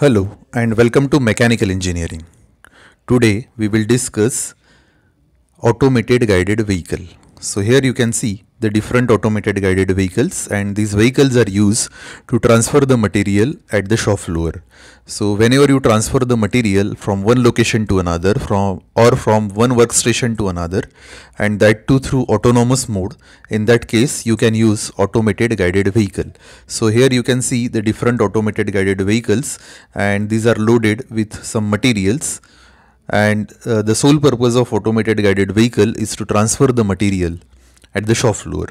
Hello and welcome to Mechanical Engineering. Today we will discuss automated guided vehicle. So here you can see the different automated guided vehicles and these vehicles are used to transfer the material at the shop floor. So whenever you transfer the material from one location to another from or from one workstation to another and that too through autonomous mode in that case you can use automated guided vehicle. So here you can see the different automated guided vehicles and these are loaded with some materials and uh, the sole purpose of automated guided vehicle is to transfer the material at the shop floor.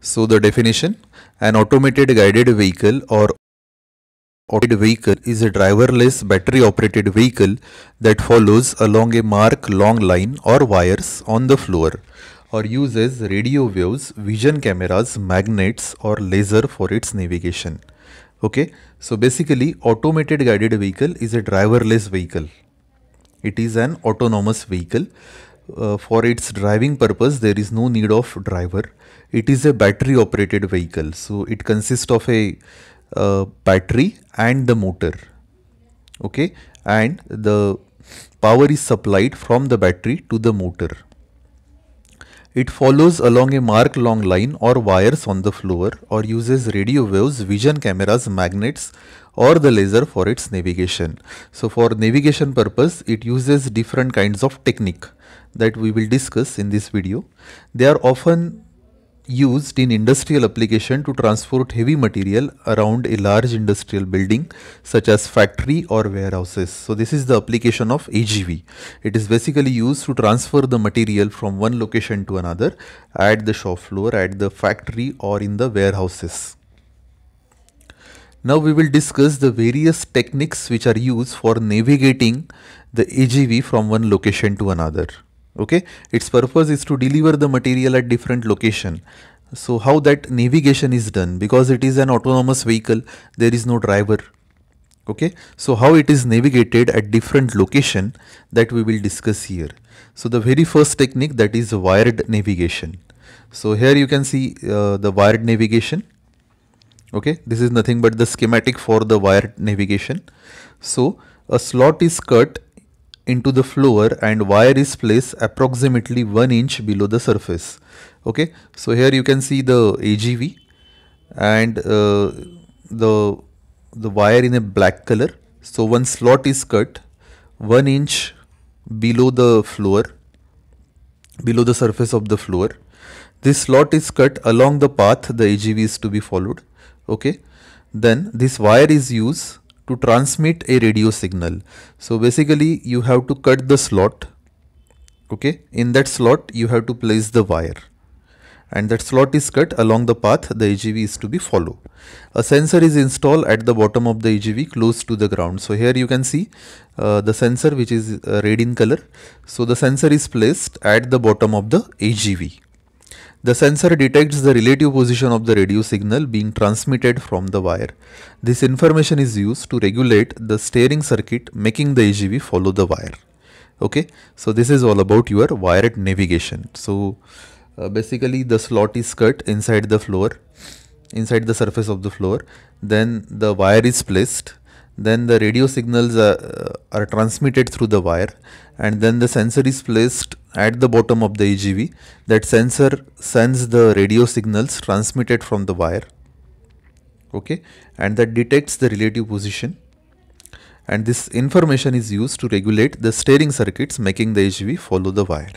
So the definition an automated guided vehicle or automated vehicle is a driverless battery operated vehicle that follows along a mark long line or wires on the floor or uses radio waves, vision cameras, magnets or laser for its navigation. Okay? So basically automated guided vehicle is a driverless vehicle. It is an autonomous vehicle uh, for its driving purpose there is no need of driver. It is a battery operated vehicle. So it consists of a uh, battery and the motor. Okay? And the power is supplied from the battery to the motor. It follows along a mark long line or wires on the floor or uses radio waves, vision cameras, magnets or the laser for its navigation. So for navigation purpose, it uses different kinds of technique that we will discuss in this video. They are often used in industrial application to transport heavy material around a large industrial building such as factory or warehouses. So this is the application of AGV. It is basically used to transfer the material from one location to another at the shop floor, at the factory or in the warehouses. Now we will discuss the various techniques which are used for navigating the AGV from one location to another okay? Its purpose is to deliver the material at different location. So how that navigation is done? Because it is an autonomous vehicle there is no driver. Okay? So how it is navigated at different location that we will discuss here. So the very first technique that is wired navigation. So here you can see uh, the wired navigation. Okay? This is nothing but the schematic for the wired navigation. So a slot is cut into the floor and wire is placed approximately 1 inch below the surface. Okay? So here you can see the AGV and uh, the the wire in a black color. So one slot is cut 1 inch below the floor below the surface of the floor. This slot is cut along the path the AGV is to be followed. Okay? Then this wire is used to transmit a radio signal. So basically you have to cut the slot. Okay. In that slot you have to place the wire and that slot is cut along the path the AGV is to be follow. A sensor is installed at the bottom of the AGV close to the ground. So here you can see uh, the sensor which is uh, red in color. So the sensor is placed at the bottom of the AGV. The sensor detects the relative position of the radio signal being transmitted from the wire. This information is used to regulate the steering circuit making the AGV follow the wire. Okay, so this is all about your wired navigation. So uh, basically the slot is cut inside the floor, inside the surface of the floor. Then the wire is placed then the radio signals are, uh, are, transmitted through the wire and then the sensor is placed at the bottom of the AGV. That sensor sends the radio signals transmitted from the wire okay and that detects the relative position and this information is used to regulate the steering circuits making the AGV follow the wire.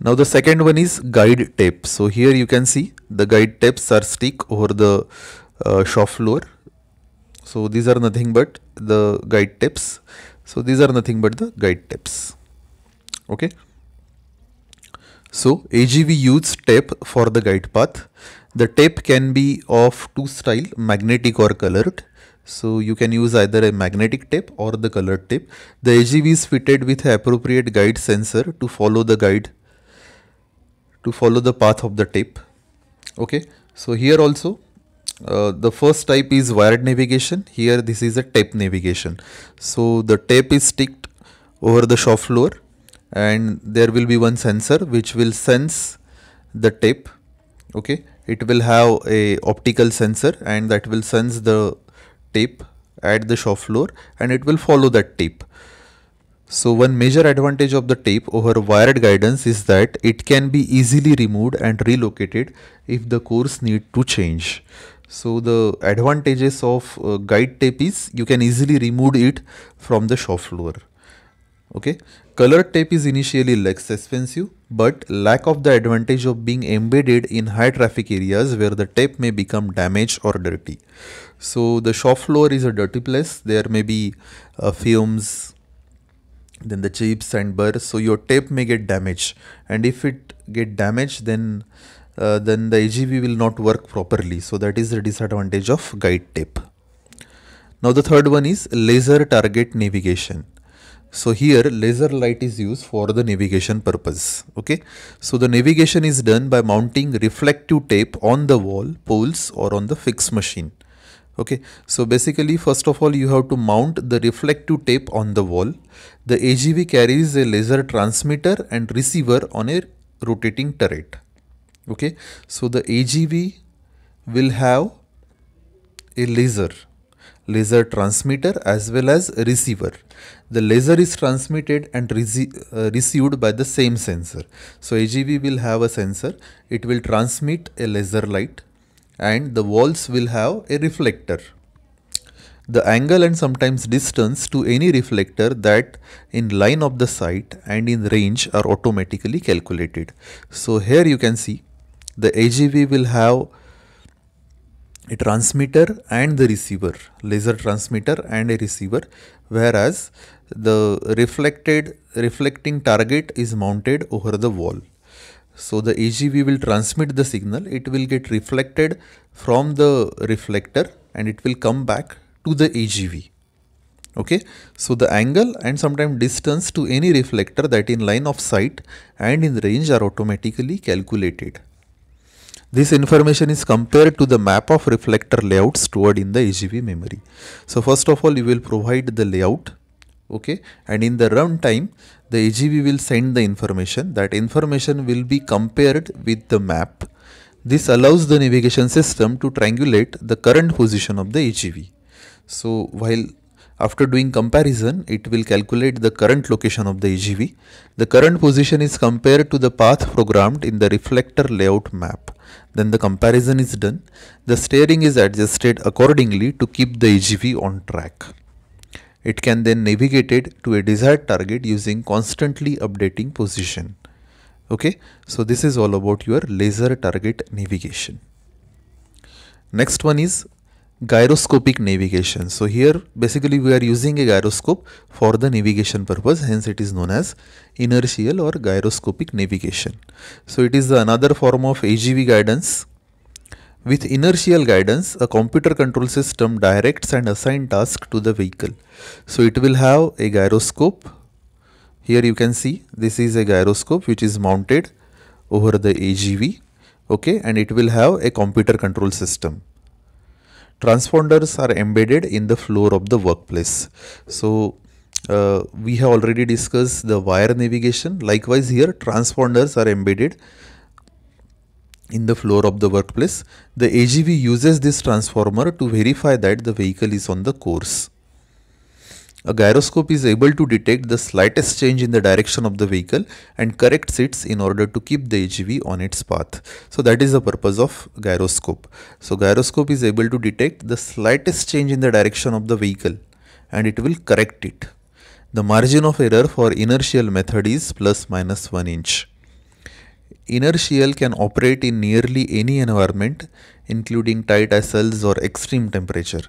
Now the second one is guide tape. So here you can see the guide tapes are stick over the uh, shop floor so these are nothing but the guide tapes. So these are nothing but the guide tapes. Okay. So AGV use tape for the guide path. The tape can be of two style magnetic or colored. So you can use either a magnetic tape or the colored tape. The AGV is fitted with appropriate guide sensor to follow the guide to follow the path of the tape. Okay. So here also uh, the first type is wired navigation here this is a tape navigation so the tape is sticked over the shop floor and there will be one sensor which will sense the tape okay it will have a optical sensor and that will sense the tape at the shop floor and it will follow that tape. So one major advantage of the tape over wired guidance is that it can be easily removed and relocated if the course need to change. So the advantages of uh, guide tape is you can easily remove it from the shop floor. Okay, colored tape is initially less expensive but lack of the advantage of being embedded in high traffic areas where the tape may become damaged or dirty. So the shop floor is a dirty place. There may be uh, fumes, then the chips and burrs so your tape may get damaged and if it get damaged then uh, then the AGV will not work properly. So that is the disadvantage of guide tape. Now the third one is laser target navigation. So here laser light is used for the navigation purpose. Okay? So the navigation is done by mounting reflective tape on the wall poles or on the fixed machine. Okay? So basically first of all you have to mount the reflective tape on the wall. The AGV carries a laser transmitter and receiver on a rotating turret okay so the AGV will have a laser laser transmitter as well as receiver the laser is transmitted and rece uh, received by the same sensor so AGV will have a sensor it will transmit a laser light and the walls will have a reflector. The angle and sometimes distance to any reflector that in line of the sight and in range are automatically calculated. So here you can see the AGV will have a transmitter and the receiver, laser transmitter and a receiver whereas the reflected reflecting target is mounted over the wall. So the AGV will transmit the signal, it will get reflected from the reflector and it will come back to the AGV. Okay, so the angle and sometimes distance to any reflector that in line of sight and in range are automatically calculated. This information is compared to the map of reflector layout stored in the AGV memory. So first of all, you will provide the layout okay? And in the runtime the AGV will send the information. That information will be compared with the map. This allows the navigation system to triangulate the current position of the AGV so while after doing comparison it will calculate the current location of the AGV the current position is compared to the path programmed in the reflector layout map. Then the comparison is done. The steering is adjusted accordingly to keep the AGV on track. It can then navigate it to a desired target using constantly updating position. Okay, so this is all about your laser target navigation. Next one is gyroscopic navigation. So here basically we are using a gyroscope for the navigation purpose hence it is known as inertial or gyroscopic navigation. So it is another form of AGV guidance with inertial guidance, a computer control system directs and assigns tasks to the vehicle. So it will have a gyroscope. Here you can see this is a gyroscope which is mounted over the AGV. Okay, and it will have a computer control system. Transponders are embedded in the floor of the workplace. So uh, we have already discussed the wire navigation. Likewise here transponders are embedded in the floor of the workplace, the AGV uses this transponder to verify that the vehicle is on the course. A gyroscope is able to detect the slightest change in the direction of the vehicle and corrects it in order to keep the AGV on its path. So that is the purpose of gyroscope. So gyroscope is able to detect the slightest change in the direction of the vehicle and it will correct it. The margin of error for inertial method is plus minus 1 inch. Inertial can operate in nearly any environment, including tight aisles or extreme temperature.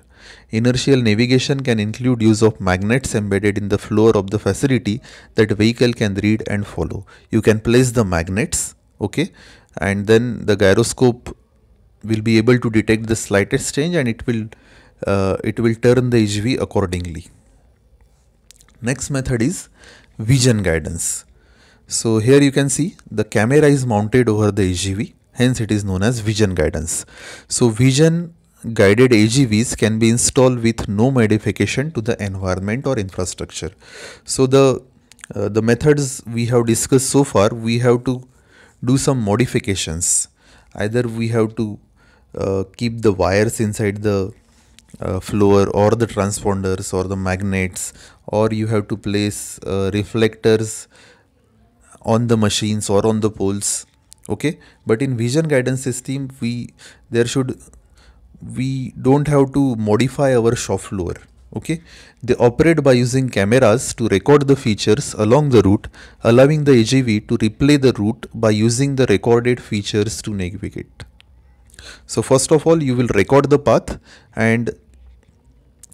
Inertial navigation can include use of magnets embedded in the floor of the facility that vehicle can read and follow. You can place the magnets, okay, and then the gyroscope will be able to detect the slightest change and it will uh, it will turn the AGV accordingly. Next method is vision guidance. So here you can see the camera is mounted over the AGV hence it is known as vision guidance. So vision guided AGVs can be installed with no modification to the environment or infrastructure. So the uh, the methods we have discussed so far we have to do some modifications either we have to uh, keep the wires inside the uh, floor or the transponders or the magnets or you have to place uh, reflectors on the machines or on the poles okay? But in vision guidance system we there should we don't have to modify our shop floor okay? They operate by using cameras to record the features along the route allowing the AGV to replay the route by using the recorded features to navigate. So first of all you will record the path and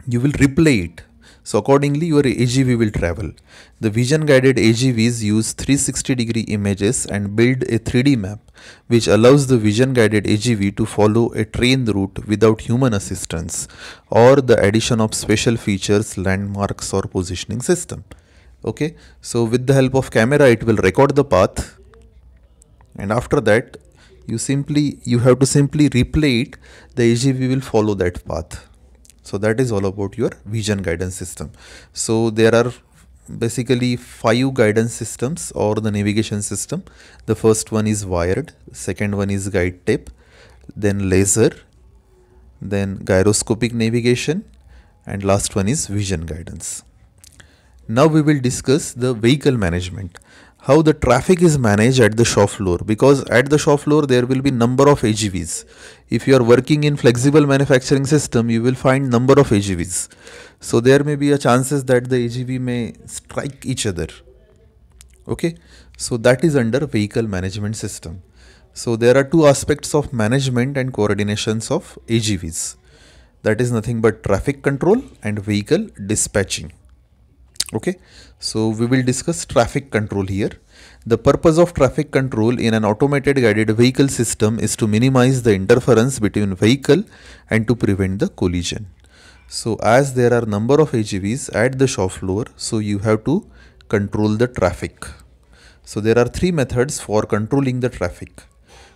you will replay it so accordingly your AGV will travel. The vision guided AGVs use 360 degree images and build a 3D map which allows the vision guided AGV to follow a train route without human assistance or the addition of special features, landmarks or positioning system. Okay, so with the help of camera it will record the path and after that you simply you have to simply replay it the AGV will follow that path so that is all about your vision guidance system. So there are basically five guidance systems or the navigation system. The first one is wired second one is guide tape then laser then gyroscopic navigation and last one is vision guidance. Now we will discuss the vehicle management how the traffic is managed at the shop floor because at the shop floor there will be number of AGVs. If you are working in flexible manufacturing system you will find number of AGVs. So there may be a chances that the AGV may strike each other. Okay, so that is under vehicle management system. So there are two aspects of management and coordinations of AGVs. That is nothing but traffic control and vehicle dispatching okay? So we will discuss traffic control here. The purpose of traffic control in an automated guided vehicle system is to minimize the interference between vehicle and to prevent the collision. So as there are number of AGVs at the shop floor so you have to control the traffic. So there are three methods for controlling the traffic.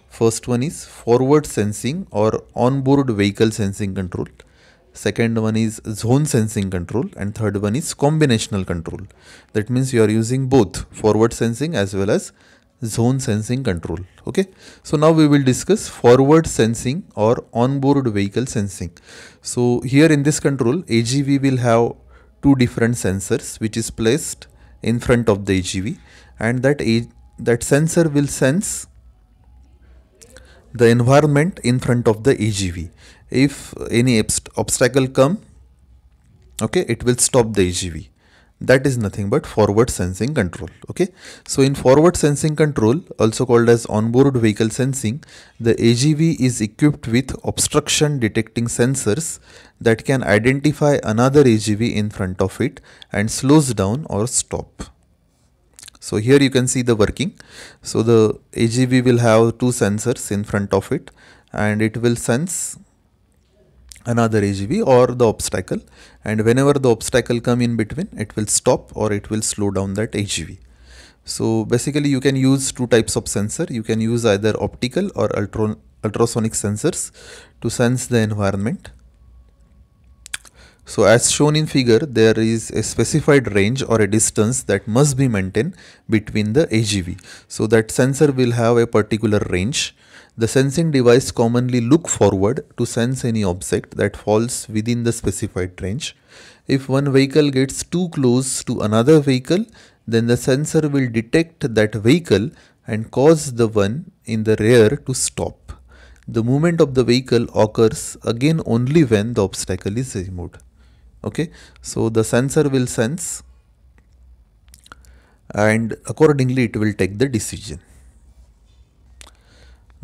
First one is forward sensing or onboard vehicle sensing control second one is zone sensing control and third one is combinational control. That means you are using both forward sensing as well as zone sensing control. Okay? So now we will discuss forward sensing or onboard vehicle sensing. So here in this control agv will have two different sensors which is placed in front of the agv and that that sensor will sense the environment in front of the agv if any obstacle come okay it will stop the AGV that is nothing but forward sensing control okay? So in forward sensing control also called as onboard vehicle sensing the AGV is equipped with obstruction detecting sensors that can identify another AGV in front of it and slows down or stop. So here you can see the working. So the AGV will have two sensors in front of it and it will sense another AGV or the obstacle and whenever the obstacle come in between it will stop or it will slow down that AGV. So basically you can use two types of sensor. You can use either optical or ultra ultrasonic sensors to sense the environment. So as shown in figure there is a specified range or a distance that must be maintained between the AGV. So that sensor will have a particular range the sensing device commonly look forward to sense any object that falls within the specified range. If one vehicle gets too close to another vehicle, then the sensor will detect that vehicle and cause the one in the rear to stop. The movement of the vehicle occurs again only when the obstacle is removed. Okay, so the sensor will sense and accordingly it will take the decision.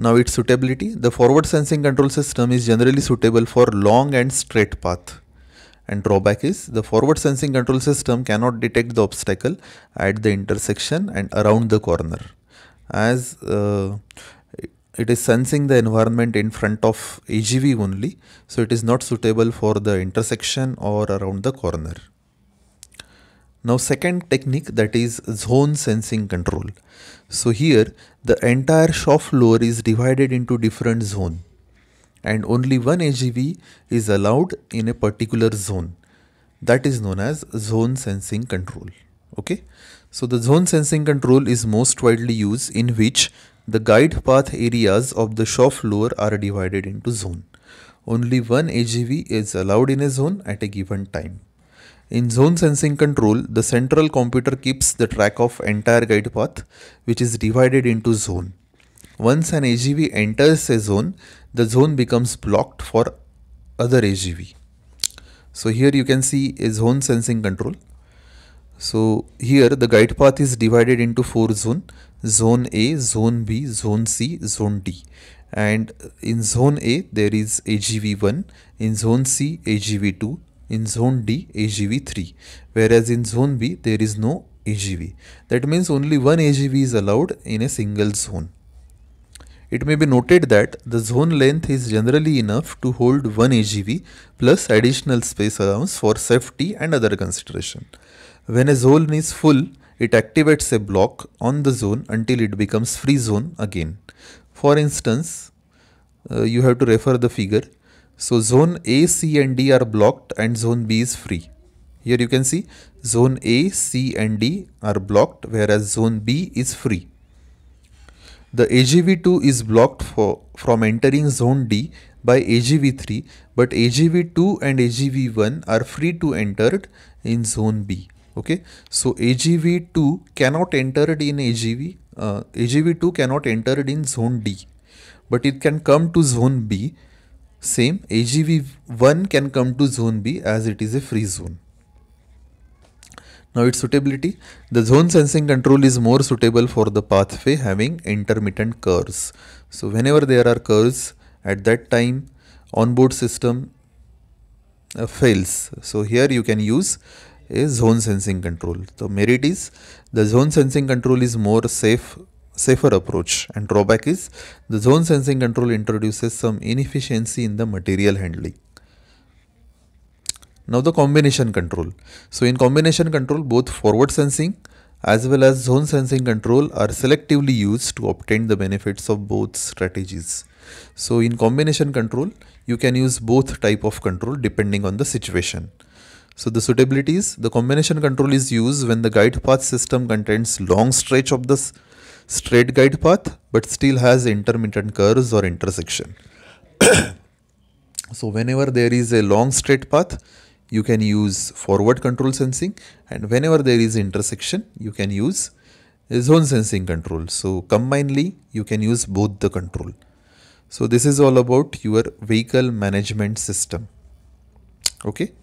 Now its suitability, the forward sensing control system is generally suitable for long and straight path. And drawback is the forward sensing control system cannot detect the obstacle at the intersection and around the corner as uh, it is sensing the environment in front of AGV only so it is not suitable for the intersection or around the corner. Now second technique that is zone sensing control. So here the entire shop floor is divided into different zone and only one AGV is allowed in a particular zone. That is known as zone sensing control. Okay. So the zone sensing control is most widely used in which the guide path areas of the shop floor are divided into zone. only one AGV is allowed in a zone at a given time. In zone sensing control, the central computer keeps the track of entire guide path which is divided into zone. Once an AGV enters a zone, the zone becomes blocked for other AGV. So here you can see a zone sensing control. So here the guide path is divided into four zone, zone A, zone B, zone C, zone D. And in zone A there is AGV1, in zone C AGV2, in zone D AGV3, whereas in zone B there is no AGV. That means only one AGV is allowed in a single zone. It may be noted that the zone length is generally enough to hold one AGV plus additional space allowance for safety and other consideration. When a zone is full, it activates a block on the zone until it becomes free zone again. For instance, uh, you have to refer the figure. So zone A, C and D are blocked and zone B is free. Here you can see zone A, C and D are blocked whereas zone B is free. The AGV2 is blocked for, from entering zone D by AGV3 but AGV2 and AGV1 are free to enter in zone B. Okay, so AGV2 cannot enter in AGV, uh, AGV2 cannot enter in zone D but it can come to zone B. Same AGV1 can come to zone B as it is a free zone. Now its suitability, the zone sensing control is more suitable for the pathway having intermittent curves. So whenever there are curves at that time onboard system uh, fails. So here you can use a zone sensing control. So merit is the zone sensing control is more safe safer approach and drawback is the zone sensing control introduces some inefficiency in the material handling. Now the combination control. So in combination control, both forward sensing as well as zone sensing control are selectively used to obtain the benefits of both strategies. So in combination control, you can use both type of control depending on the situation. So the suitabilities, the combination control is used when the guide path system contains long stretch of the straight guide path but still has intermittent curves or intersection. so whenever there is a long straight path, you can use forward control sensing and whenever there is intersection you can use zone sensing control. So combinedly you can use both the control. So this is all about your vehicle management system. Okay.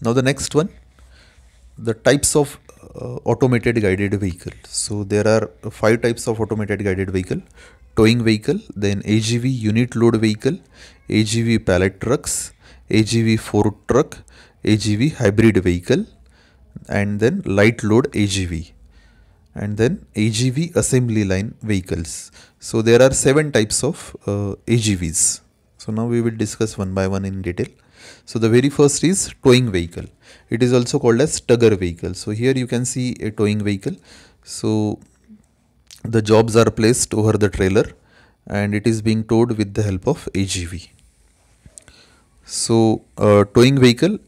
Now the next one, the types of automated guided vehicle. So there are five types of automated guided vehicle towing vehicle, then AGV unit load vehicle, AGV pallet trucks, AGV fork truck, AGV hybrid vehicle, and then light load AGV, and then AGV assembly line vehicles. So there are seven types of uh, AGVs. So now we will discuss one by one in detail. So the very first is towing vehicle. It is also called as tugger vehicle. So here you can see a towing vehicle. So the jobs are placed over the trailer and it is being towed with the help of AGV. So uh, towing vehicle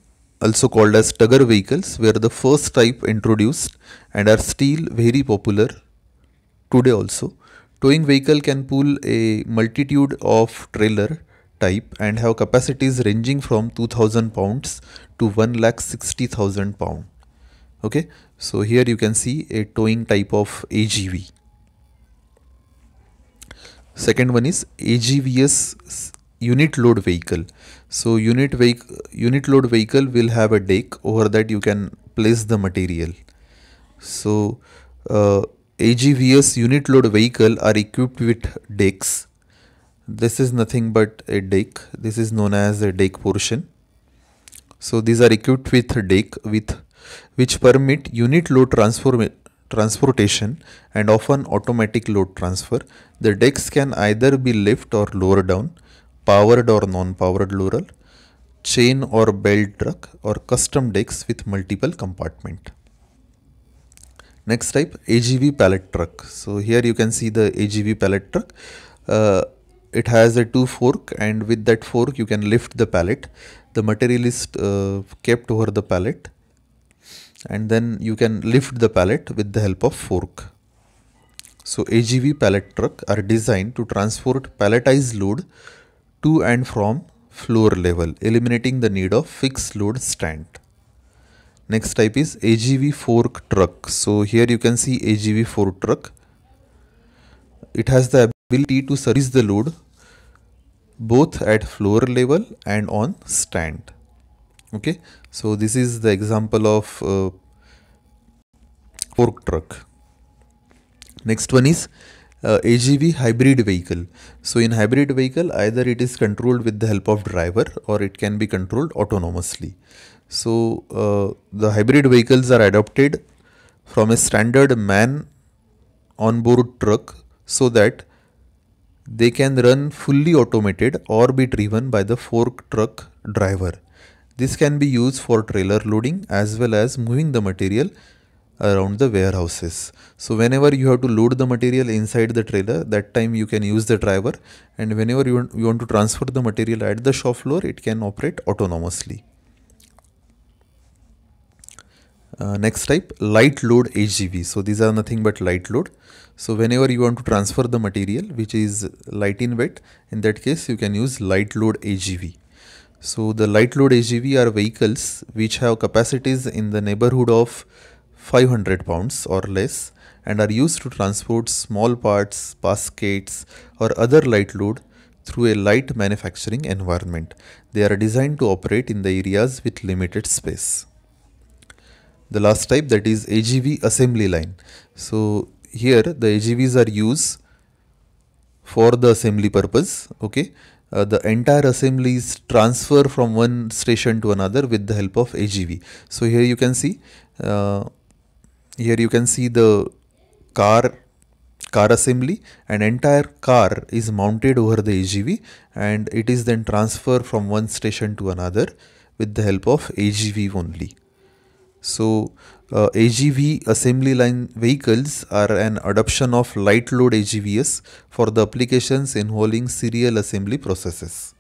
also called as tugger vehicles were the first type introduced and are still very popular today also. Towing vehicle can pull a multitude of trailer type and have capacities ranging from 2000 pounds to 1 lakh 60,000 pound. Okay, so here you can see a towing type of AGV. Second one is AGVS unit load vehicle. So unit vehicle, unit load vehicle will have a deck over that you can place the material. So uh, AGVS unit load vehicle are equipped with decks. This is nothing but a deck. This is known as a deck portion. So these are equipped with deck with which permit unit load transform transportation and often automatic load transfer. The decks can either be lift or lower down, powered or non-powered loader, chain or belt truck or custom decks with multiple compartment. Next type AGV pallet truck. So here you can see the AGV pallet truck. Uh, it has a two fork and with that fork you can lift the pallet. The material is uh, kept over the pallet and then you can lift the pallet with the help of fork. So AGV pallet truck are designed to transport palletized load to and from floor level, eliminating the need of fixed load stand. Next type is AGV fork truck. So here you can see AGV fork truck. It has the ability to service the load both at floor level and on stand. Okay? So this is the example of uh, fork truck. Next one is uh, AGV hybrid vehicle. So in hybrid vehicle either it is controlled with the help of driver or it can be controlled autonomously. So uh, the hybrid vehicles are adopted from a standard man on board truck so that they can run fully automated or be driven by the fork truck driver. This can be used for trailer loading as well as moving the material around the warehouses. So whenever you have to load the material inside the trailer, that time you can use the driver and whenever you want, to transfer the material at the shop floor, it can operate autonomously. Uh, next type light load AGV. So these are nothing but light load. So whenever you want to transfer the material which is light in weight, in that case you can use light load AGV. So the light load AGV are vehicles which have capacities in the neighborhood of 500 pounds or less and are used to transport small parts, baskets or other light load through a light manufacturing environment. They are designed to operate in the areas with limited space the last type that is AGV assembly line. So here the AGVs are used for the assembly purpose. Okay. Uh, the entire assembly is transfer from one station to another with the help of AGV. So here you can see, uh, here you can see the car car assembly and entire car is mounted over the AGV and it is then transferred from one station to another with the help of AGV only. So uh, AGV assembly line vehicles are an adoption of light load AGVs for the applications involving serial assembly processes.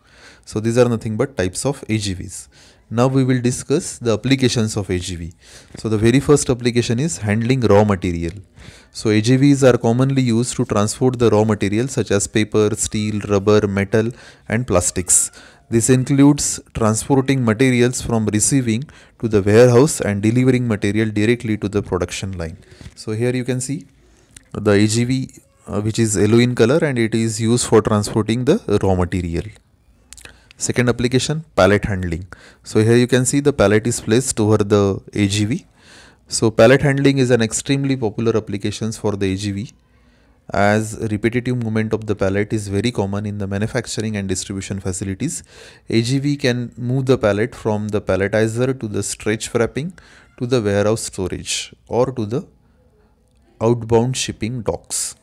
So these are nothing but types of AGVs. Now we will discuss the applications of AGV. So the very first application is handling raw material. So AGVs are commonly used to transport the raw material such as paper, steel, rubber, metal and plastics. This includes transporting materials from receiving to the warehouse and delivering material directly to the production line. So here you can see the AGV uh, which is yellow in color and it is used for transporting the raw material. Second application pallet handling. So here you can see the pallet is placed over the AGV. So pallet handling is an extremely popular applications for the AGV as repetitive movement of the pallet is very common in the manufacturing and distribution facilities. AGV can move the pallet from the palletizer to the stretch wrapping to the warehouse storage or to the outbound shipping docks.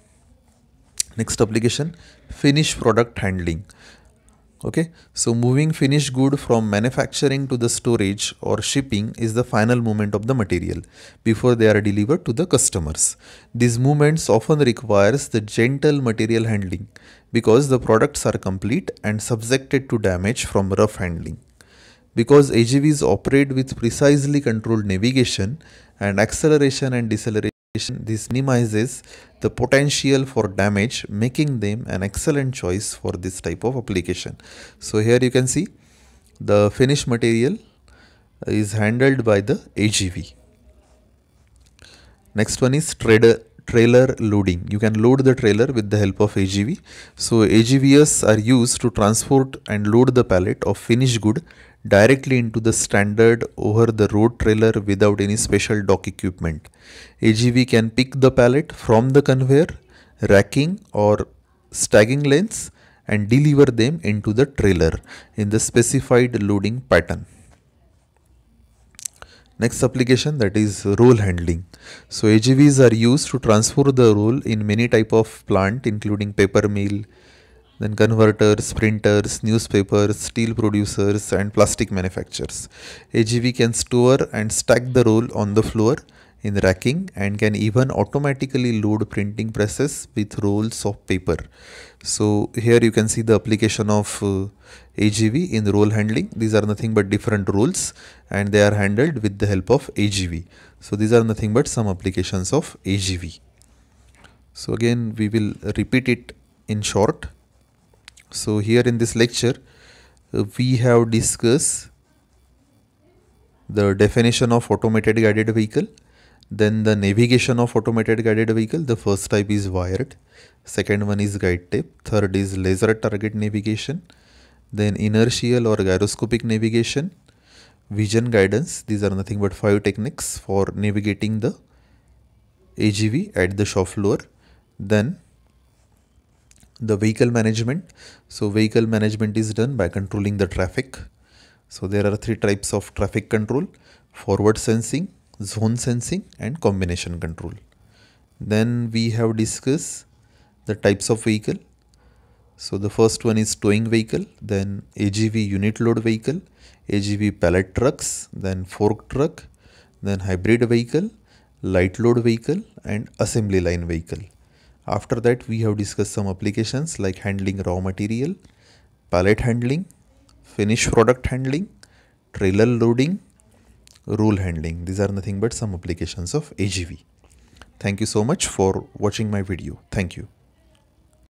Next application, finished product handling okay? So moving finished good from manufacturing to the storage or shipping is the final movement of the material before they are delivered to the customers. These movements often requires the gentle material handling because the products are complete and subjected to damage from rough handling. Because AGVs operate with precisely controlled navigation and acceleration and deceleration this minimizes the potential for damage making them an excellent choice for this type of application. So here you can see the finished material is handled by the AGV. Next one is trader, trailer loading. You can load the trailer with the help of AGV. So AGVs are used to transport and load the pallet of finished good directly into the standard over the road trailer without any special dock equipment. AGV can pick the pallet from the conveyor, racking or stacking lanes and deliver them into the trailer in the specified loading pattern. Next application that is roll handling. So AGVs are used to transfer the roll in many type of plant including paper mill, then converters, printers, newspapers, steel producers and plastic manufacturers. AGV can store and stack the roll on the floor in racking and can even automatically load printing presses with rolls of paper. So here you can see the application of uh, AGV in roll handling. These are nothing but different rolls and they are handled with the help of AGV. So these are nothing but some applications of AGV. So again we will repeat it in short. So here in this lecture uh, we have discussed the definition of automated guided vehicle then the navigation of automated guided vehicle. The first type is wired second one is guide tape third is laser target navigation then inertial or gyroscopic navigation vision guidance. These are nothing but five techniques for navigating the AGV at the shop floor. Then the vehicle management. So vehicle management is done by controlling the traffic. So there are three types of traffic control forward sensing zone sensing and combination control. Then we have discussed the types of vehicle. So the first one is towing vehicle then AGV unit load vehicle AGV pallet trucks then fork truck then hybrid vehicle light load vehicle and assembly line vehicle. After that we have discussed some applications like handling raw material, pallet handling, finished product handling, trailer loading, roll handling. These are nothing but some applications of AGV. Thank you so much for watching my video. Thank you.